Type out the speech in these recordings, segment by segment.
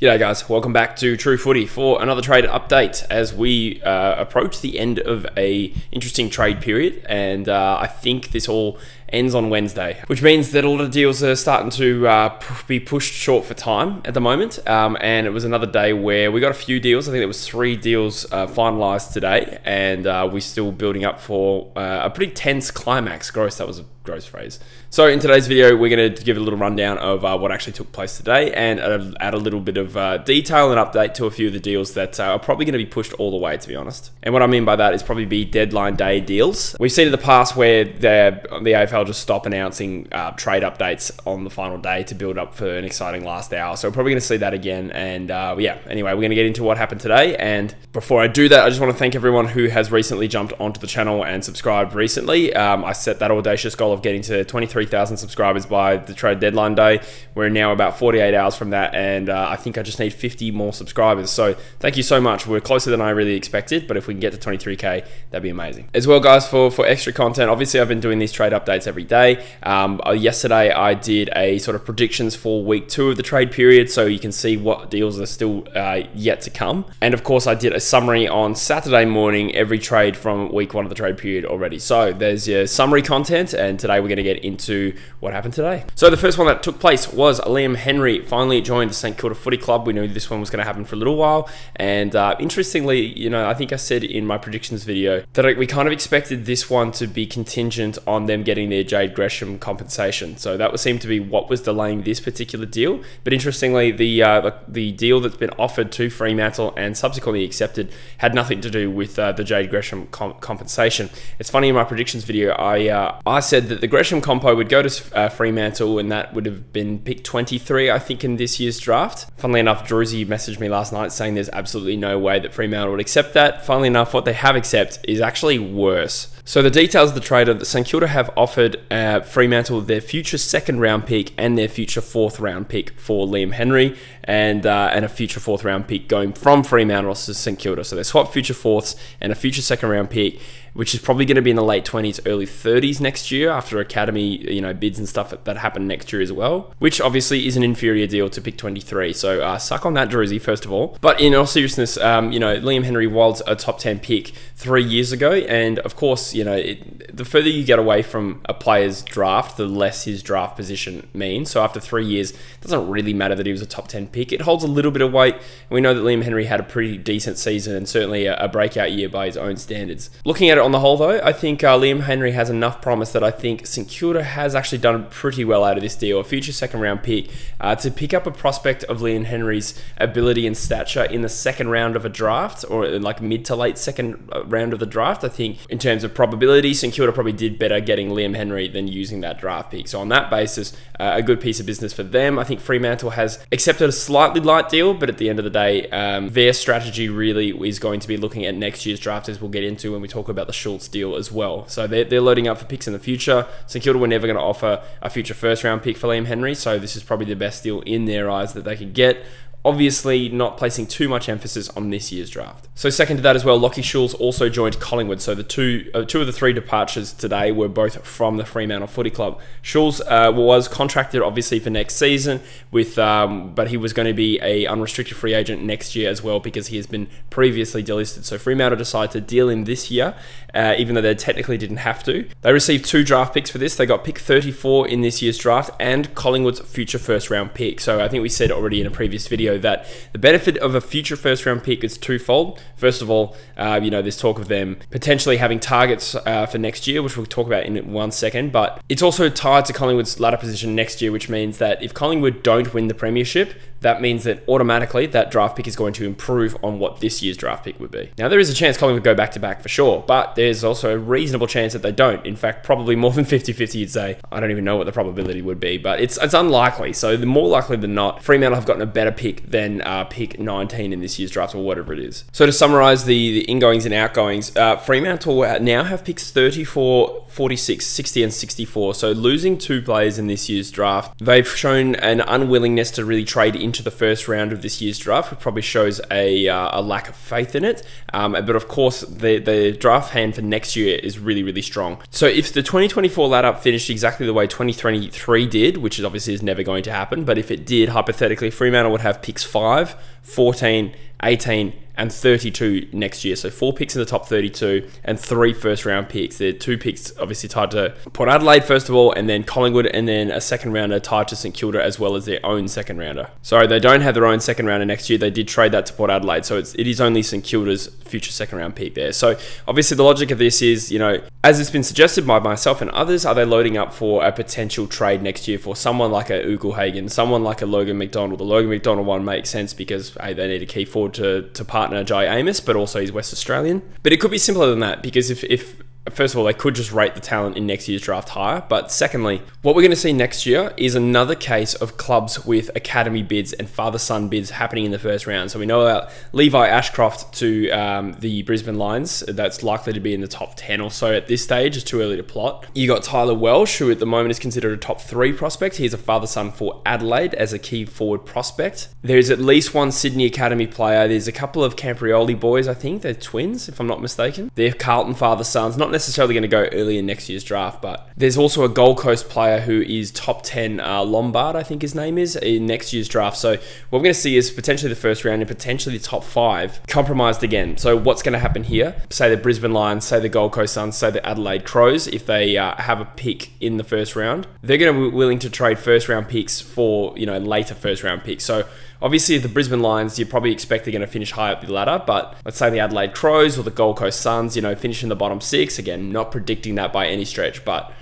G'day guys, welcome back to True Footy for another trade update as we uh, approach the end of a interesting trade period. And uh, I think this all ends on Wednesday, which means that a lot of deals are starting to uh, be pushed short for time at the moment. Um, and it was another day where we got a few deals. I think there was three deals uh, finalized today, and uh, we're still building up for uh, a pretty tense climax. Gross, that was a gross phrase. So in today's video, we're going to give a little rundown of uh, what actually took place today and add a little bit of uh, detail and update to a few of the deals that are probably going to be pushed all the way, to be honest. And what I mean by that is probably be deadline day deals. We've seen in the past where the AFL they'll just stop announcing uh, trade updates on the final day to build up for an exciting last hour. So we're probably going to see that again. And uh, yeah, anyway, we're going to get into what happened today. And before I do that, I just want to thank everyone who has recently jumped onto the channel and subscribed recently. Um, I set that audacious goal of getting to 23,000 subscribers by the trade deadline day. We're now about 48 hours from that, and uh, I think I just need 50 more subscribers. So thank you so much. We're closer than I really expected, but if we can get to 23k, that'd be amazing. As well, guys, for for extra content, obviously I've been doing these trade updates every day. Um, uh, yesterday, I did a sort of predictions for week two of the trade period, so you can see what deals are still uh, yet to come. And of course, I did a summary on Saturday morning, every trade from week one of the trade period already. So there's your summary content, and today we're going to get into what happened today. So the first one that took place was Liam Henry finally joined the St Kilda Footy Club. We knew this one was going to happen for a little while, and uh, interestingly, you know, I think I said in my predictions video that we kind of expected this one to be contingent on them getting their Jade Gresham compensation. So that would seem to be what was delaying this particular deal. But interestingly, the uh, the, the, deal that's been offered to Fremantle and subsequently accepted had nothing to do with uh, the Jade Gresham com compensation. It's funny in my predictions video, I uh, I said that the Gresham compo would go to uh, Fremantle and that would have been pick 23, I think, in this year's draft. Funnily enough, Drewzy messaged me last night saying there's absolutely no way that Fremantle would accept that. Funnily enough, what they have accepted is actually worse. So the details of the trade are that St Kilda have offered uh, Fremantle their future second round pick and their future fourth round pick for Liam Henry and uh, and a future fourth round pick going from Fremantle to St Kilda. So they swap future fourths and a future second round pick which is probably going to be in the late 20s, early 30s next year after academy, you know, bids and stuff that happen next year as well, which obviously is an inferior deal to pick 23. So uh, suck on that, Drewzy, first of all. But in all seriousness, um, you know, Liam Henry was a top 10 pick three years ago. And of course, you know, it, the further you get away from a player's draft, the less his draft position means. So after three years, it doesn't really matter that he was a top 10 pick. It holds a little bit of weight. We know that Liam Henry had a pretty decent season and certainly a, a breakout year by his own standards. Looking at it on the whole, though, I think uh, Liam Henry has enough promise that I think St Kilda has actually done pretty well out of this deal. A future second round pick uh, to pick up a prospect of Liam Henry's ability and stature in the second round of a draft or like mid to late second uh, round of the draft. I think in terms of probability, St Kilda probably did better getting Liam Henry than using that draft pick. So on that basis, uh, a good piece of business for them. I think Fremantle has accepted a slightly light deal, but at the end of the day, um, their strategy really is going to be looking at next year's draft, as we'll get into when we talk about the Schultz deal as well. So they're, they're loading up for picks in the future. St Kilda were never going to offer a future first round pick for Liam Henry, so this is probably the best deal in their eyes that they could get obviously not placing too much emphasis on this year's draft. So second to that as well, Lachie Schultz also joined Collingwood. So the two uh, two of the three departures today were both from the Fremantle Footy Club. Schultz uh, was contracted obviously for next season, with um, but he was going to be a unrestricted free agent next year as well because he has been previously delisted. So Fremantle decided to deal in this year, uh, even though they technically didn't have to. They received two draft picks for this. They got pick 34 in this year's draft and Collingwood's future first round pick. So I think we said already in a previous video that the benefit of a future first round pick is twofold. First of all, uh, you know, there's talk of them potentially having targets uh, for next year, which we'll talk about in one second, but it's also tied to Collingwood's ladder position next year, which means that if Collingwood don't win the Premiership, that means that automatically that draft pick is going to improve on what this year's draft pick would be. Now, there is a chance Collingwood go back to back for sure, but there's also a reasonable chance that they don't. In fact, probably more than 50 50, you'd say. I don't even know what the probability would be, but it's, it's unlikely. So, the more likely than not, Fremantle have gotten a better pick than uh, pick 19 in this year's draft or whatever it is. So, to summarize the, the ingoings and outgoings, uh, Fremantle now have picks 34, 46, 60, and 64. So losing two players in this year's draft, they've shown an unwillingness to really trade into the first round of this year's draft, which probably shows a, uh, a lack of faith in it. Um, but of course, the, the draft hand for next year is really, really strong. So if the 2024 ladder finished exactly the way 2023 did, which is obviously is never going to happen, but if it did, hypothetically, Fremantle would have picks 5, 14, 18, and 32 next year. So four picks in the top 32 and three first round picks. They're two picks obviously tied to Port Adelaide first of all, and then Collingwood, and then a second rounder tied to St Kilda as well as their own second rounder. Sorry, they don't have their own second rounder next year. They did trade that to Port Adelaide, so it's, it is only St Kilda's future second round pick there. So obviously the logic of this is, you know, as it's been suggested by myself and others, are they loading up for a potential trade next year for someone like a Ugle-Hagan, someone like a Logan McDonald? The Logan McDonald one makes sense because hey, they need a key forward to, to partner Jye Amiss, but also he's West Australian. But it could be simpler than that because if, if first of all, they could just rate the talent in next year's draft higher. But secondly, what we're going to see next year is another case of clubs with academy bids and father son bids happening in the first round. So we know about Levi Ashcroft to um, the Brisbane Lions. That's likely to be in the top 10 or so at this stage. It's too early to plot. You got Tyler Welsh, who at the moment is considered a top three prospect. He's a father son for Adelaide as a key forward prospect. There's at least one Sydney Academy player. There's a couple of Camporeale boys, I think. They're twins, if I'm not mistaken. They're Carlton father sons, not necessarily going to go early in next year's draft, but there's also a Gold Coast player who is top 10 uh, Lombard, I think his name is, in next year's draft. So what we're going to see is potentially the first round and potentially the top five compromised again. So what's going to happen here? Say the Brisbane Lions, say the Gold Coast Suns, say the Adelaide Crows, if they uh, have a pick in the first round, they're going to be willing to trade first round picks for, you know, later first round picks. So Obviously, the Brisbane Lions, you probably expect they're going to finish high up the ladder, but let's say the Adelaide Crows or the Gold Coast Suns, you know, finish in the bottom six. Again, not predicting that by any stretch, but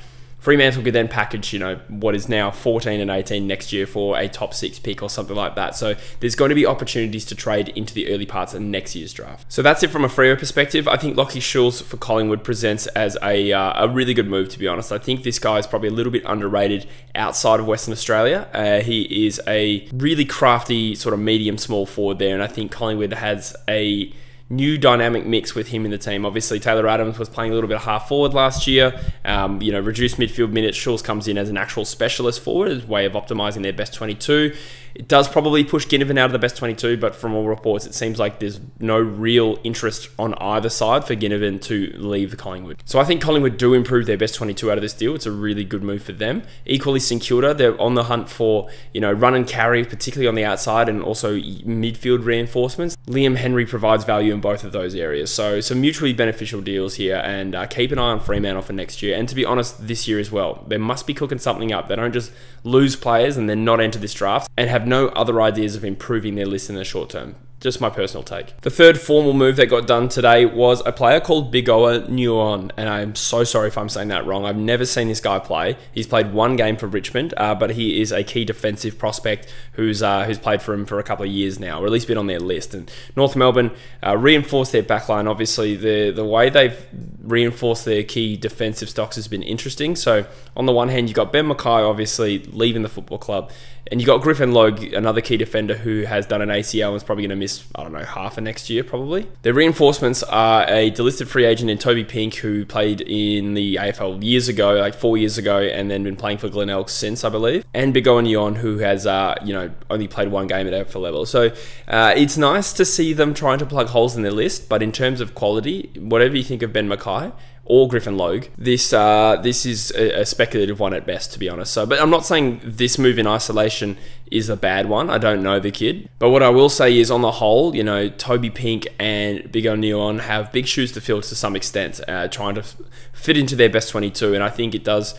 Fremantle could then package, you know, what is now 14 and 18 next year for a top six pick or something like that. So there's going to be opportunities to trade into the early parts of next year's draft. So that's it from a Freo perspective. I think Lachie Schultz for Collingwood presents as a, uh, a really good move, to be honest. I think this guy is probably a little bit underrated outside of Western Australia. Uh, he is a really crafty sort of medium small forward there, and I think Collingwood has a new dynamic mix with him in the team. Obviously, Taylor Adams was playing a little bit of half forward last year. Um, you know, reduced midfield minutes. Schultz comes in as an actual specialist forward as a way of optimizing their best 22. It does probably push Ginnivan out of the best 22, but from all reports, it seems like there's no real interest on either side for Ginnivan to leave Collingwood. So I think Collingwood do improve their best 22 out of this deal. It's a really good move for them. Equally, St Kilda, they're on the hunt for, you know, run and carry, particularly on the outside, and also midfield reinforcements. Liam Henry provides value in both of those areas. So some mutually beneficial deals here, and uh, keep an eye on Fremantle for next year. And to be honest, this year as well. They must be cooking something up. They don't just lose players and then not enter this draft and have no other ideas of improving their list in the short term. Just my personal take. The third formal move that got done today was a player called Bigoa Nyuon, and I'm so sorry if I'm saying that wrong. I've never seen this guy play. He's played one game for Richmond, uh, but he is a key defensive prospect who's uh, who's played for him for a couple of years now, or at least been on their list. And North Melbourne uh, reinforced their backline. Obviously, the the way they've reinforced their key defensive stocks has been interesting. So on the one hand, you've got Ben McKay obviously leaving the football club. And you got Griffin Logue, another key defender who has done an ACL and is probably going to miss, I don't know, half of next year probably. Their reinforcements are a delisted free agent in Toby Pink who played in the AFL years ago, like four years ago, and then been playing for Glen Glenelg since, I believe. And Bigoa Nyuon who has, uh, you know, only played one game at AFL level. So uh, it's nice to see them trying to plug holes in their list, but in terms of quality, whatever you think of Ben McKay, or Griffin Logue. This uh, this is a, a, speculative one at best, to be honest. So, but I'm not saying this move in isolation is a bad one. I don't know the kid, but what I will say is, on the whole, you know, Toby Pink and Bigoa Nyuon have big shoes to fill to some extent, uh, trying to fit into their best 22, and I think it does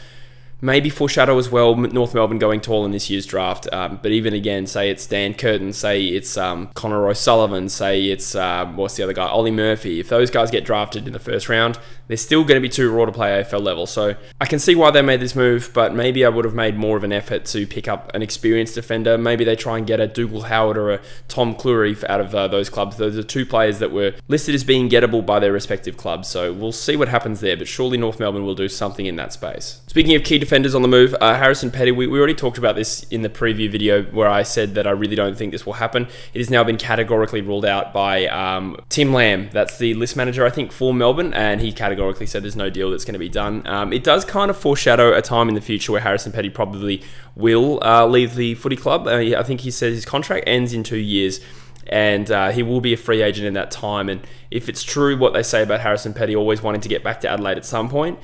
maybe foreshadow as well North Melbourne going tall in this year's draft. Um, but even again, say it's Dan Curtin, say it's um, Connor O'Sullivan, say it's um, what's the other guy, Ollie Murphy. If those guys get drafted in the first round, they're still going to be too raw to play AFL level. So I can see why they made this move, but maybe I would have made more of an effort to pick up an experienced defender. Maybe they try and get a Dougal Howard or a Tom Clurey out of uh, those clubs. Those are two players that were listed as being gettable by their respective clubs. So we'll see what happens there. But surely North Melbourne will do something in that space. Speaking of key defenders on the move. Uh, Harrison Petty, we, we already talked about this in the preview video where I said that I really don't think this will happen. It has now been categorically ruled out by um, Tim Lamb. That's the list manager, I think, for Melbourne, and he categorically said there's no deal that's going to be done. Um, it does kind of foreshadow a time in the future where Harrison Petty probably will uh, leave the footy club. Uh, I think he said his contract ends in two years and uh, he will be a free agent in that time. And if it's true what they say about Harrison Petty always wanting to get back to Adelaide at some point,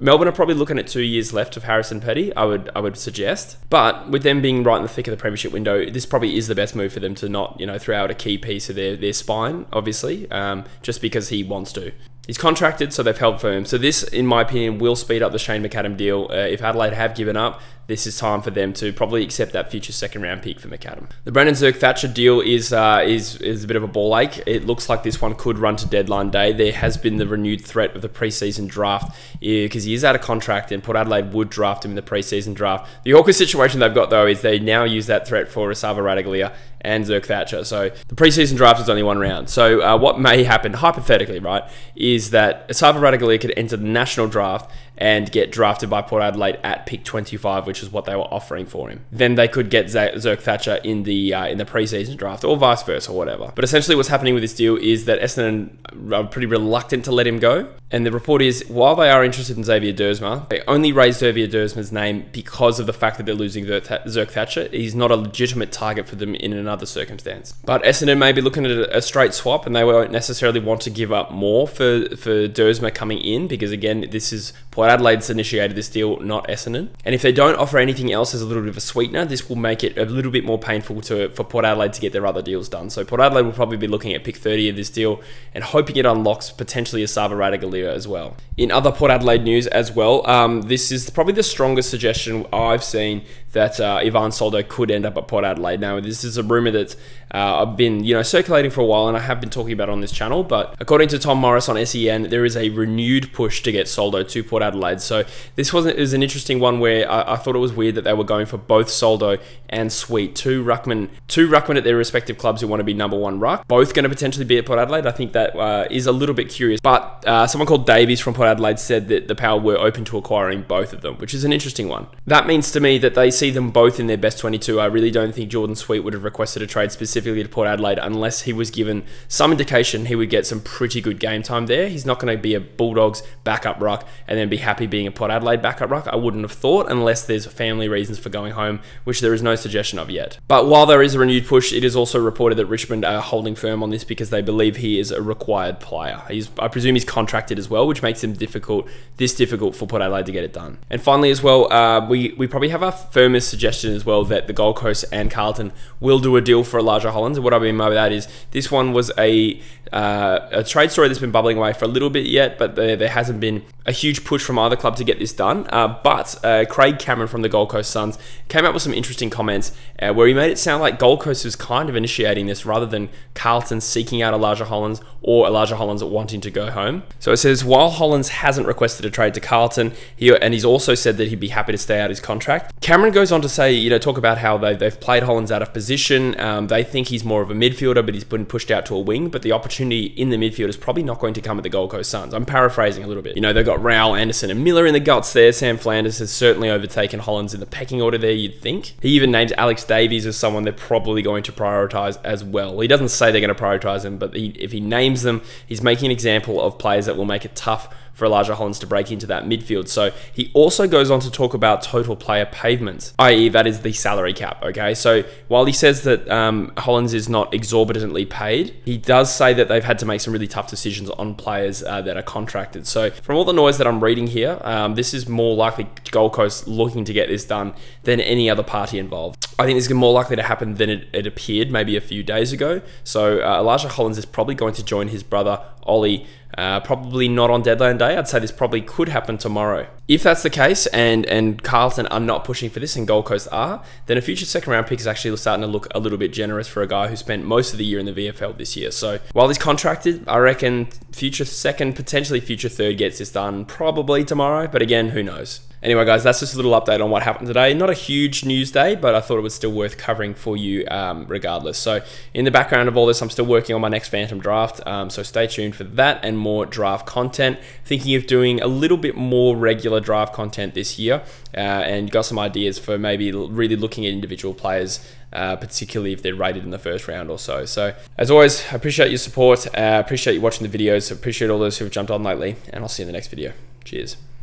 Melbourne are probably looking at two years left of Harrison Petty. I would I would suggest, but with them being right in the thick of the premiership window, this probably is the best move for them to not you know throw out a key piece of their their spine, obviously, um, just because he wants to. He's contracted, so they've held firm. So this, in my opinion, will speed up the Shane McAdam deal. Uh, if Adelaide have given up, this is time for them to probably accept that future second round pick for McAdam. The Brandon Zerk-Thatcher deal is uh, is is a bit of a ball ache. It looks like this one could run to deadline day. There has been the renewed threat of the preseason draft because he is out of contract, and Port Adelaide would draft him in the preseason draft. The awkward situation they've got though is they now use that threat for Esava Ratugolea and Zerk-Thatcher. So the preseason draft is only one round. So uh, what may happen, hypothetically, right, is that Esava Ratugolea could enter the national draft and get drafted by Port Adelaide at pick 25, which is what they were offering for him. Then they could get Zerk-Thatcher in the uh, in the preseason draft, or vice versa, or whatever. But essentially, what's happening with this deal is that Essendon are pretty reluctant to let him go. And the report is, while they are interested in Xavier Duursma, they only raised Xavier Duursma's name because of the fact that they're losing Zerk-Thatcher. He's not a legitimate target for them in another circumstance. But Essendon may be looking at a straight swap, and they won't necessarily want to give up more for for Duursma coming in because again, this is Port Adelaide's initiated this deal, not Essendon. And if they don't offer anything else as a little bit of a sweetener, this will make it a little bit more painful to for Port Adelaide to get their other deals done. So Port Adelaide will probably be looking at pick 30 of this deal and hoping it unlocks potentially Esava Ratugolea as well. In other Port Adelaide news as well, um, this is probably the strongest suggestion I've seen that uh, Ivan Soldo could end up at Port Adelaide. Now, this is a rumor that uh, I've been, you know, circulating for a while, and I have been talking about on this channel. But according to Tom Morris on SEN, there is a renewed push to get Soldo to Port Adelaide. So this wasn't is an interesting one where I, I, thought it was weird that they were going for both Soldo and Sweet, two ruckman, two ruckman at their respective clubs who want to be number one ruck, both going to potentially be at Port Adelaide. I think that uh, is a little bit curious. But uh, someone called Davies from Port Adelaide said that the Power were open to acquiring both of them, which is an interesting one. That means to me that they see them both in their best 22. I really don't think Jordan Sweet would have requested a trade specifically to Port Adelaide unless he was given some indication he would get some pretty good game time there. He's not going to be a Bulldogs backup ruck and then be happy being a Port Adelaide backup ruck. I wouldn't have thought unless there's family reasons for going home, which there is no suggestion of yet. But while there is a renewed push, it is also reported that Richmond are holding firm on this because they believe he is a required player. He's, I presume he's contracted as well, which makes him difficult, this difficult for Port Adelaide to get it done. And finally, as well, uh, we we probably have our firmest suggestion as well that the Gold Coast and Carlton will do a deal for Elijah Hollands. And what I mean by that is this one was a uh, a trade story that's been bubbling away for a little bit yet, but there, there hasn't been a huge push from either club to get this done. Uh, but uh, Craig Cameron from the Gold Coast Suns came up with some interesting comments uh, where he made it sound like Gold Coast was kind of initiating this rather than Carlton seeking out Elijah Hollands or Elijah Hollands wanting to go home. So it says while Hollands hasn't requested a trade to Carlton, he, and he's also said that he'd be happy to stay out his contract. Cameron goes on to say, you know, talk about how they, they've played Hollands out of position. Um, they think he's more of a midfielder, but he's been pushed out to a wing. But the opportunity in the midfield is probably not going to come at the Gold Coast Suns. I'm paraphrasing a little bit. You know, they've got Rowell, Anderson, and Miller in the guts there. Sam Flanders has certainly overtaken Hollands in the pecking order there, you'd think. He even names Alex Davies as someone they're probably going to prioritise as well. He doesn't say they're going to prioritise him, but he, if he names them, he's making an example of players that will make it tough for Elijah Hollands to break into that midfield. So he also goes on to talk about total player payments, i.e., that is the salary cap. Okay, so while he says that um, Hollands is not exorbitantly paid, he does say that they've had to make some really tough decisions on players uh, that are contracted. So from all the noise that I'm reading here, um, this is more likely Gold Coast looking to get this done than any other party involved. I think this is more likely to happen than it, it appeared maybe a few days ago. So uh, Elijah Hollands is probably going to join his brother Ollie uh, probably not on deadline day. I'd say this probably could happen tomorrow. If that's the case, and and Carlton are not pushing for this, and Gold Coast are, then a future second round pick is actually starting to look a little bit generous for a guy who spent most of the year in the VFL this year. So while he's contracted, I reckon future second, potentially future third gets this done probably tomorrow. But again, who knows? Anyway, guys, that's just a little update on what happened today. Not a huge news day, but I thought it was still worth covering for you um, regardless. So, in the background of all this, I'm still working on my next Phantom draft. Um, so, stay tuned for that and more draft content. Thinking of doing a little bit more regular draft content this year uh, and got some ideas for maybe really looking at individual players. Uh, particularly if they're rated in the first round or so. So, as always, I appreciate your support. Uh, appreciate you watching the videos. Appreciate all those who have jumped on lately, and I'll see you in the next video. Cheers.